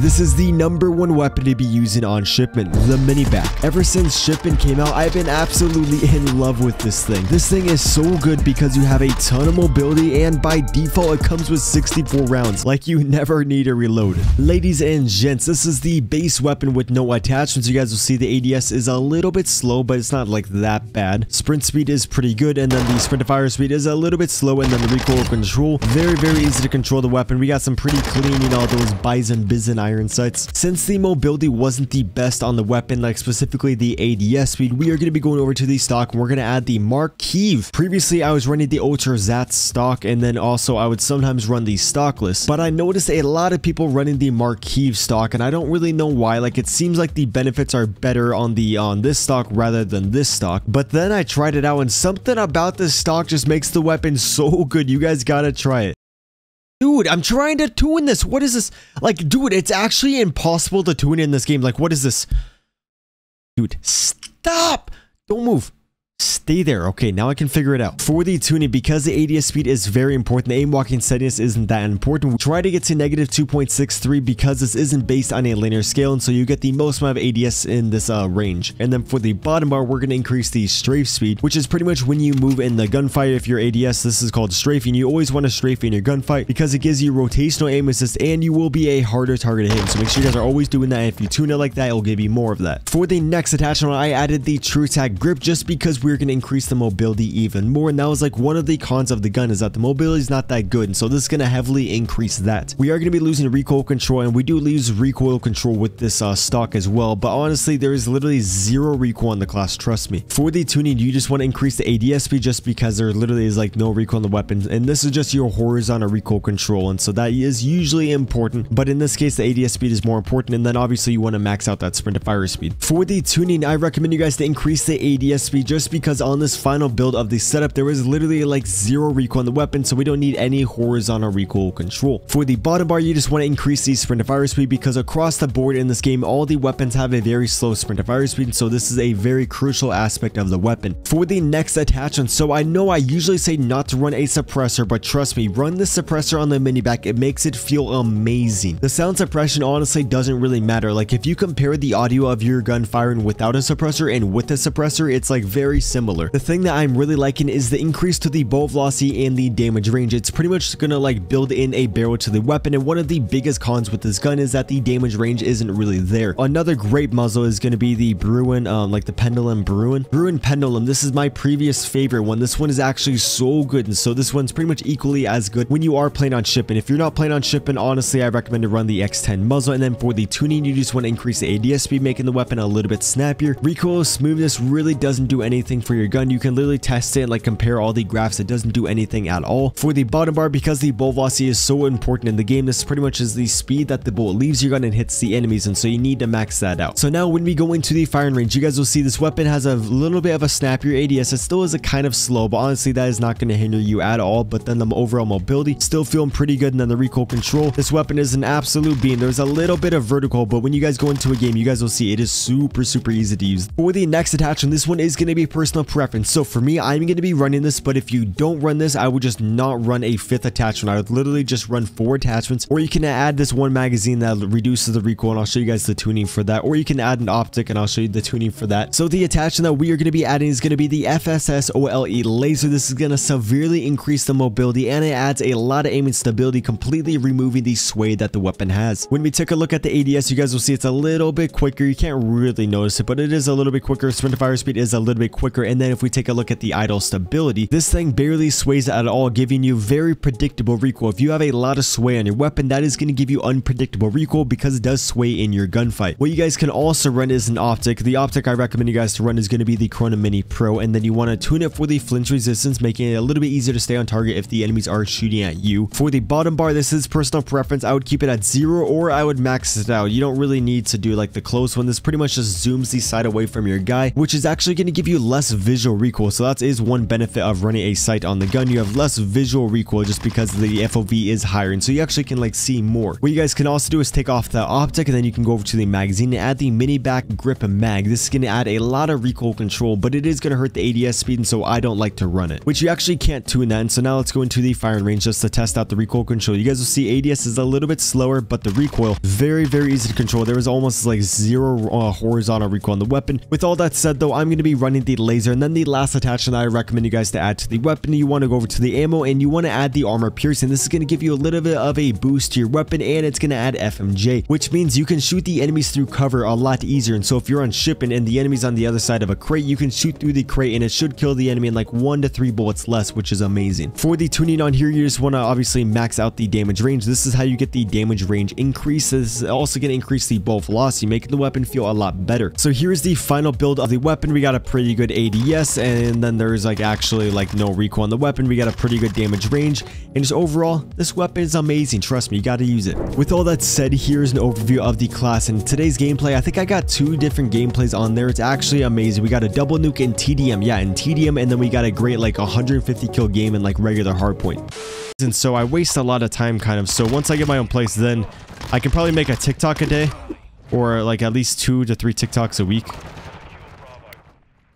This is the number one weapon to be using on shipment, the Minibak. Ever since shipment came out, I've been absolutely in love with this thing. This thing is so good because you have a ton of mobility and by default it comes with 64 rounds, like you never need to reload. Ladies and gents, this is the base weapon with no attachments. You guys will see the ADS is a little bit slow, but it's not like that bad. Sprint speed is pretty good and then the sprint to fire speed is a little bit slow and then the recoil control, very, very easy to control the weapon. We got some pretty clean, you know, those bison Bizon iron sights. Since the mobility wasn't the best on the weapon, like specifically the ADS speed, we are going to be going over to the stock and we're going to add the Markeev. Previously, I was running the Ultra Zat stock and then also I would sometimes run the stockless, but I noticed a lot of people running the Markeev stock and I don't really know why. Like it seems like the benefits are better on the on this stock rather than this stock, but then I tried it out and something about this stock just makes the weapon so good. You guys gotta try it. Dude, I'm trying to tune this. What is this? Like, dude, it's actually impossible to tune in this game. Like, what is this? Dude, stop! Don't move. Stay there. Okay, now I can figure it out. For the tuning, because the ADS speed is very important, the aim walking steadiness isn't that important. We try to get to negative 2.63 because this isn't based on a linear scale, and so you get the most amount of ADS in this uh, range. And then for the bottom bar, we're going to increase the strafe speed, which is pretty much when you move in the gunfight. If you're ADS, this is called strafing. You always want to strafe in your gunfight because it gives you rotational aim assist, and you will be a harder target to hit. So make sure you guys are always doing that. If you tune it like that, it'll give you more of that. For the next attachment, I added the True Tac grip just because we're going to increase the mobility even more and that was like one of the cons of the gun is that the mobility is not that good and so this is going to heavily increase that. We are going to be losing recoil control and we do lose recoil control with this uh, stock as well but honestly there is literally zero recoil in the class trust me. For the tuning you just want to increase the ADS speed just because there literally is like no recoil on the weapon and this is just your horizontal recoil control and so that is usually important but in this case the ADS speed is more important and then obviously you want to max out that sprint to fire speed. For the tuning I recommend you guys to increase the ADS speed just because on this final build of the setup, there is literally like zero recoil on the weapon, so we don't need any horizontal recoil control. For the bottom bar, you just want to increase the sprint to fire speed because across the board in this game, all the weapons have a very slow sprint to fire speed, so this is a very crucial aspect of the weapon. For the next attachment, so I know I usually say not to run a suppressor, but trust me, run the suppressor on the Minibak, it makes it feel amazing. The sound suppression honestly doesn't really matter, like if you compare the audio of your gun firing without a suppressor and with a suppressor, it's like very similar. The thing that I'm really liking is the increase to the bolt velocity and the damage range. It's pretty much gonna like build in a barrel to the weapon and one of the biggest cons with this gun is that the damage range isn't really there. Another great muzzle is gonna be the Bruen, um, like the Pendulum Bruen. Bruen Pendulum, this is my previous favorite one. This one is actually so good and so this one's pretty much equally as good when you are playing on shipment. If you're not playing on shipment, honestly, I recommend to run the X10 muzzle and then for the tuning, you just want to increase the ADS speed, making the weapon a little bit snappier. Recoil smoothness really doesn't do anything for your gun. You can literally test it like compare all the graphs, it doesn't do anything at all. For the bottom bar, because the bolt velocity is so important in the game, this pretty much is the speed that the bullet leaves your gun and hits the enemies, and so you need to max that out. So now when we go into the firing range, you guys will see this weapon has a little bit of a snappier ADS. It still is a kind of slow, but honestly, that is not going to hinder you at all. But then the overall mobility, still feeling pretty good. And then the recoil control, this weapon is an absolute beam. There's a little bit of vertical, but when you guys go into a game, you guys will see it is super, super easy to use. For the next attachment, this one is going to be personal preference. So for me, I'm going to be running this, but if you don't run this, I would just not run a fifth attachment. I would literally just run four attachments, or you can add this one magazine that reduces the recoil, and I'll show you guys the tuning for that, or you can add an optic, and I'll show you the tuning for that. So the attachment that we are going to be adding is going to be the FSS OLE laser. This is going to severely increase the mobility, and it adds a lot of aiming stability, completely removing the sway that the weapon has. When we take a look at the ADS, you guys will see it's a little bit quicker. You can't really notice it, but it is a little bit quicker. Sprint fire speed is a little bit quicker, and then if we take a look at the idle stability, this thing barely sways at all, giving you very predictable recoil. If you have a lot of sway on your weapon, that is going to give you unpredictable recoil because it does sway in your gunfight. What you guys can also run is an optic. The optic I recommend you guys to run is going to be the Cronen Mini Pro, and then you want to tune it for the flinch resistance, making it a little bit easier to stay on target if the enemies are shooting at you. For the bottom bar, this is personal preference. I would keep it at zero or I would max it out. You don't really need to do like the close one. This pretty much just zooms the sight away from your guy, which is actually going to give you less visual recoil. So that is one benefit of running a sight on the gun. You have less visual recoil just because the FOV is higher. And so you actually can like see more. What you guys can also do is take off the optic and then you can go over to the magazine and add the Minibak grip mag. This is going to add a lot of recoil control, but it is going to hurt the ADS speed. And so I don't like to run it, which you actually can't tune that. And so now let's go into the firing range just to test out the recoil control. You guys will see ADS is a little bit slower, but the recoil very, very easy to control. There was almost like zero uh, horizontal recoil on the weapon. With all that said though, I'm going to be running the laser and then the last attachment I recommend you guys to add to the weapon, you want to go over to the ammo and you want to add the armor piercing. This is going to give you a little bit of a boost to your weapon and it's going to add FMJ, which means you can shoot the enemies through cover a lot easier. And so if you're on shipment and the enemy's on the other side of a crate, you can shoot through the crate and it should kill the enemy in like one to three bullets less, which is amazing. For the tuning on here, you just want to obviously max out the damage range. This is how you get the damage range increase. This is also going to increase the bolt velocity, making the weapon feel a lot better. So here's the final build of the weapon. We got a pretty good ADS and then there's like actually like no recoil on the weapon. We got a pretty good damage range and just overall, this weapon is amazing. Trust me, you got to use it. With all that said, here's an overview of the class and today's gameplay. I think I got two different gameplays on there. It's actually amazing. We got a double nuke in TDM. Yeah, in TDM and then we got a great like 150 kill game in like regular hardpoint. And so I waste a lot of time kind of. So once I get my own place, then I can probably make a TikTok a day or like at least two to three TikToks a week.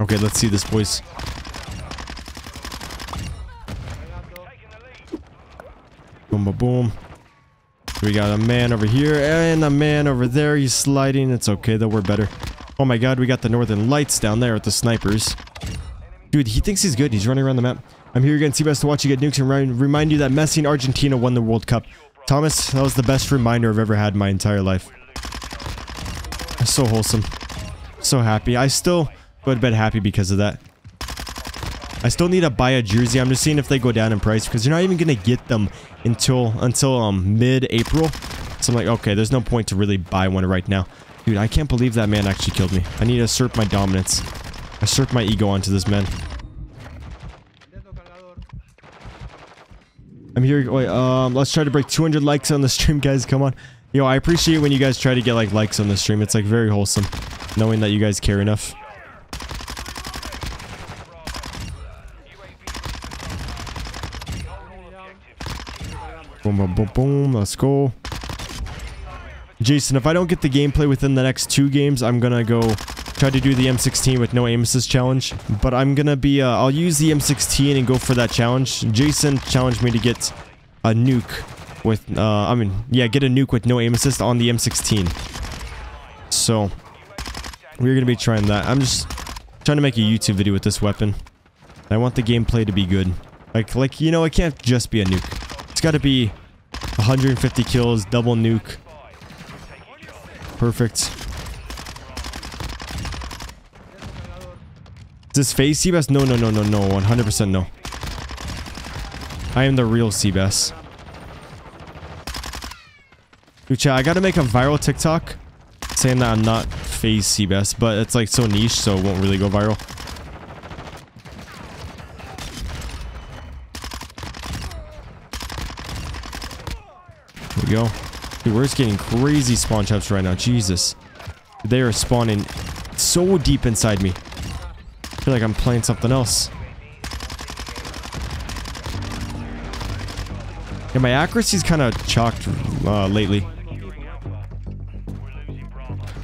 Okay, let's see this, boys. Boom, boom, boom. We got a man over here and a man over there. He's sliding. It's okay, though. We're better. Oh my god, we got the northern lights down there with the snipers. Dude, he thinks he's good. He's running around the map. I'm here again, Cbass, to watch you get nukes and remind you that Messi and Argentina won the World Cup. Thomas, that was the best reminder I've ever had in my entire life. So wholesome. So happy. I still go to bed happy because of that. I still need to buy a jersey. I'm just seeing if they go down in price because you're not even going to get them until until um mid-April. So I'm like, okay, there's no point to really buy one right now. Dude, I can't believe that man actually killed me. I need to assert my dominance. Assert my ego onto this man. I'm here. Wait, um, let's try to break 200 likes on the stream, guys. Come on. Yo, I appreciate when you guys try to get like likes on the stream. It's like very wholesome, knowing that you guys care enough. Boom, boom, boom, boom. Let's go. Jason, if I don't get the gameplay within the next two games, I'm gonna go try to do the M16 with no aim assist challenge. But I'm gonna be, uh, I'll use the M16 and go for that challenge. Jason challenged me to get a nuke with, uh, I mean, yeah, get a nuke with no aim assist on the M16. So, we're gonna be trying that. I'm just trying to make a YouTube video with this weapon. I want the gameplay to be good. Like, like, you know, it can't just be a nuke. It's gotta be 150 kills, double nuke. Perfect. Is this phase Cbass? No, no, no, no, no. 100% no. I am the real Cbass. Dude, chat, I gotta make a viral TikTok saying that I'm not phase Cbass, but it's like so niche, so it won't really go viral. We go. Dude, we're just getting crazy spawn traps right now. Jesus. They are spawning so deep inside me. I feel like I'm playing something else. Yeah, my accuracy's kind of chalked uh, lately.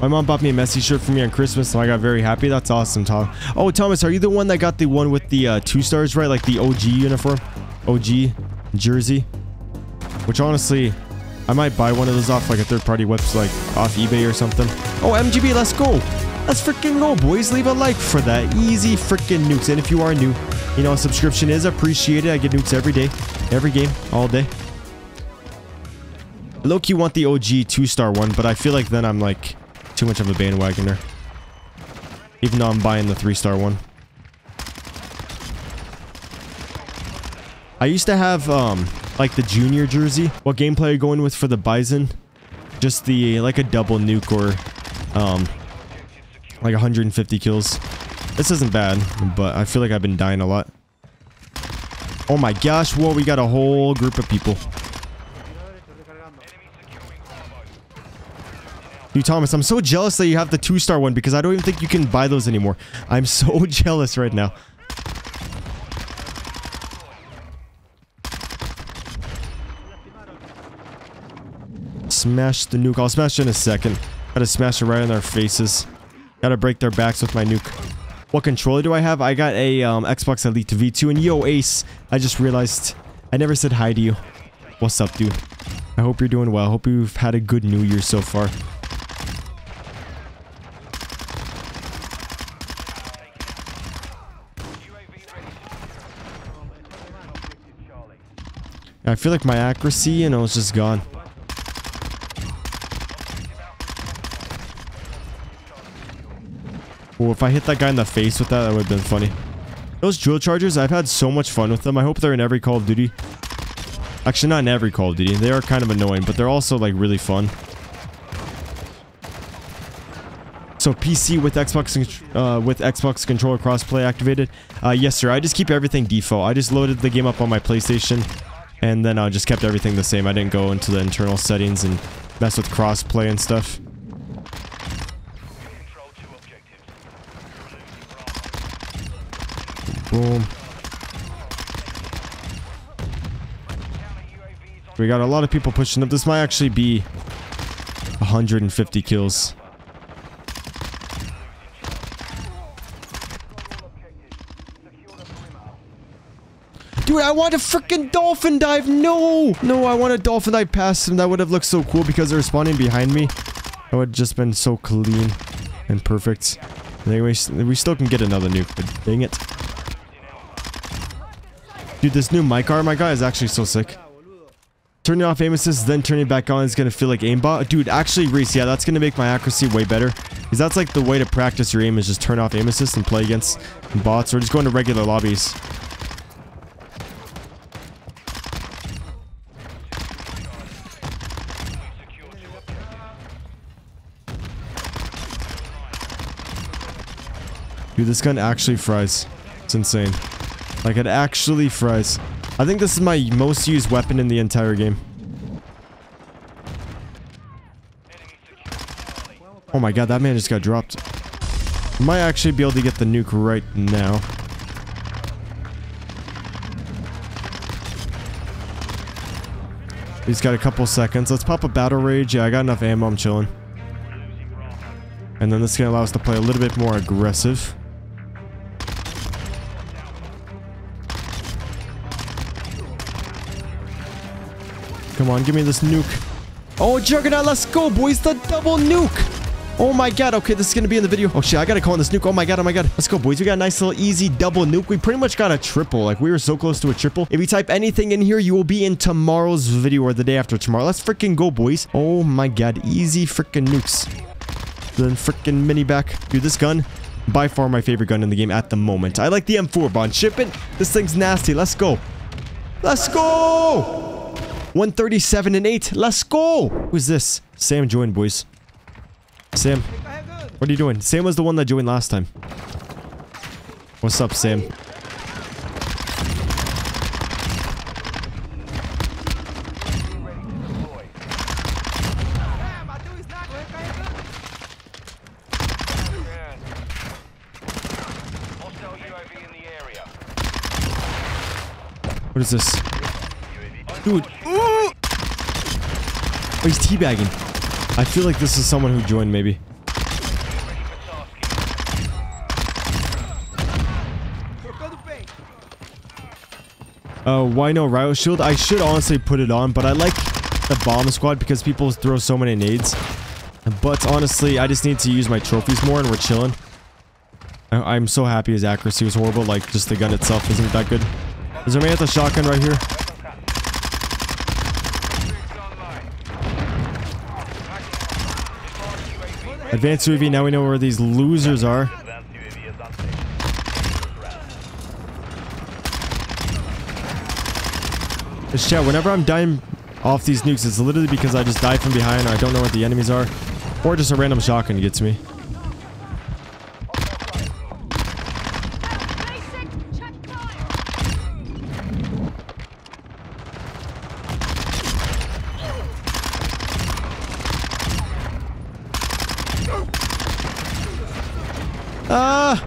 My mom bought me a Messi shirt for me on Christmas, so I got very happy. That's awesome, Tom. Oh, Thomas, are you the one that got the one with the uh, two stars, right? Like the OG uniform? OG jersey? Which honestly, I might buy one of those off like a third-party website, like off eBay or something. Oh, MGB, let's go. Let's freaking go, boys. Leave a like for that. Easy freaking nukes. And if you are new, you know, a subscription is appreciated. I get nukes every day, every game, all day. Loki want the OG two-star one, but I feel like then I'm like too much of a bandwagoner. Even though I'm buying the three-star one. I used to have, um, like the junior jersey. What gameplay are you going with for the Bison? Just the, like a double nuke or, um, like 150 kills. This isn't bad, but I feel like I've been dying a lot. Oh my gosh, whoa, we got a whole group of people. Dude, Thomas, I'm so jealous that you have the two-star one because I don't even think you can buy those anymore. I'm so jealous right now. Smash the nuke. I'll smash it in a second. Gotta smash it right in their faces. Gotta break their backs with my nuke. What controller do I have? I got a um, Xbox Elite V2. And yo, Ace, I just realized I never said hi to you. What's up, dude? I hope you're doing well. Hope you've had a good new year so far. I feel like my accuracy, you know, is just gone. Well, if I hit that guy in the face with that, that would have been funny. Those drill chargers, I've had so much fun with them. I hope they're in every Call of Duty. Actually, not in every Call of Duty. They are kind of annoying, but they're also, like, really fun. So PC with Xbox uh, with Xbox controller crossplay activated. Uh, yes, sir. I just keep everything default. I just loaded the game up on my PlayStation, and then I uh, just kept everything the same. I didn't go into the internal settings and mess with crossplay and stuff. We got a lot of people pushing up. This might actually be 150 kills. Dude, I want a freaking dolphin dive. No. No, I want a dolphin dive past him. That would have looked so cool because they're spawning behind me. That would have just been so clean and perfect. Anyway, we still can get another nuke, but dang it. Dude, this new mic arm I got is actually so sick. Turning off aim assist, then turning back on is going to feel like aimbot. Dude, actually, Reese, yeah, that's going to make my accuracy way better. Because that's like the way to practice your aim is just turn off aim assist and play against bots or just go into regular lobbies. Dude, this gun actually fries. It's insane. Like, it actually fries. I think this is my most used weapon in the entire game. Oh my god, that man just got dropped. Might actually be able to get the nuke right now. He's got a couple seconds. Let's pop a battle rage. Yeah, I got enough ammo. I'm chilling. And then this is going to allow us to play a little bit more aggressive. Come on, give me this nuke. Oh, Juggernaut, let's go, boys. The double nuke. Oh my god, okay, this is gonna be in the video. Oh shit, I gotta call in this nuke. Oh my god, oh my god. Let's go, boys. We got a nice little easy double nuke. We pretty much got a triple. Like, we were so close to a triple. If you type anything in here, you will be in tomorrow's video or the day after tomorrow. Let's freaking go, boys. Oh my god, easy freaking nukes. Then freaking Minibak. Dude, this gun, by far my favorite gun in the game at the moment. I like the M4 bond. Shipment. This thing's nasty. Let's go. Let's go! 137 and 8. Let's go. Who's this? Sam joined, boys. Sam. What are you doing? Sam was the one that joined last time. What's up, Sam? What is this? Dude, Oh, he's teabagging. I feel like this is someone who joined, maybe. Oh, why no Riot Shield? I should honestly put it on, but I like the Bomb Squad because people throw so many nades. But honestly, I just need to use my trophies more and we're chilling. I I'm so happy his accuracy was horrible, like just the gun itself isn't that good. Is there a man with a shotgun right here? Advanced UAV, now we know where these losers are. Just chat, whenever I'm dying off these nukes, it's literally because I just die from behind or I don't know what the enemies are. Or just a random shotgun gets me. Ah!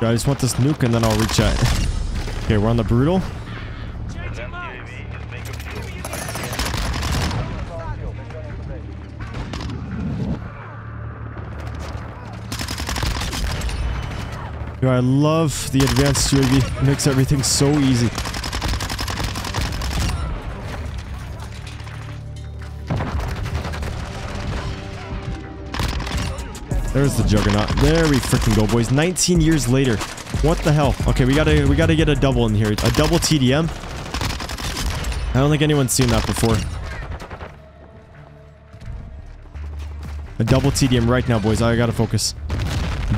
I just want this nuke and then I'll reach out. Okay, we're on the brutal. Yo, I love the advanced UAV. It makes everything so easy. There's the juggernaut. There we freaking go, boys. 19 years later. What the hell? Okay, we gotta we gotta get a double in here. A double TDM. I don't think anyone's seen that before. A double TDM right now, boys. I gotta focus.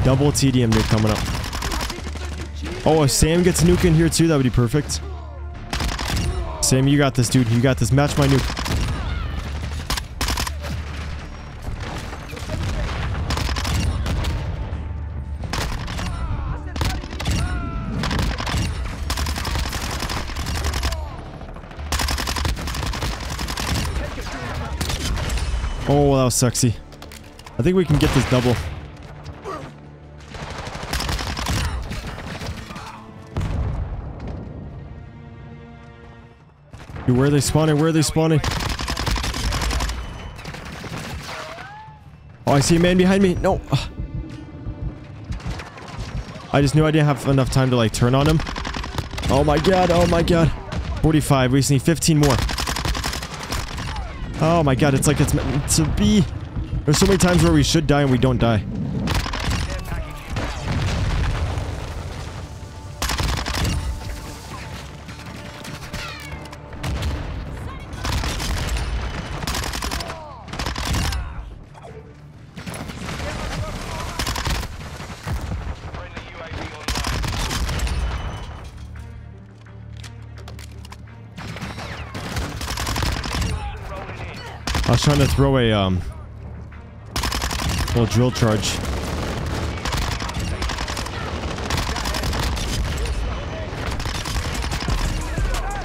Double TDM nuke coming up. Oh, if Sam gets nuke in here too, that would be perfect. Sam, you got this, dude. You got this. Match my nuke. Oh, that was sexy. I think we can get this double. Dude, where are they spawning? Where are they spawning? Oh, I see a man behind me. No. I just knew I didn't have enough time to like turn on him. Oh my god. Oh my god. 45. We just need 15 more. Oh my god, it's like it's meant to be. There's so many times where we should die and we don't die. Trying to throw a um little drill charge.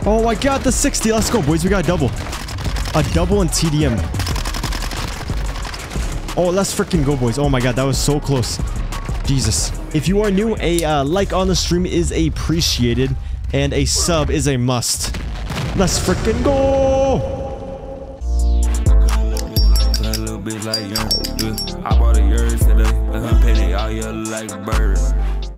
Oh, I got the 60. Let's go, boys. We got a double. A double and TDM. Oh, let's freaking go, boys. Oh my god, that was so close. Jesus. If you are new, a uh, like on the stream is appreciated, and a sub is a must. Let's freaking go! Like young. Yeah. I bought a yours today. Let him pay all year like bird.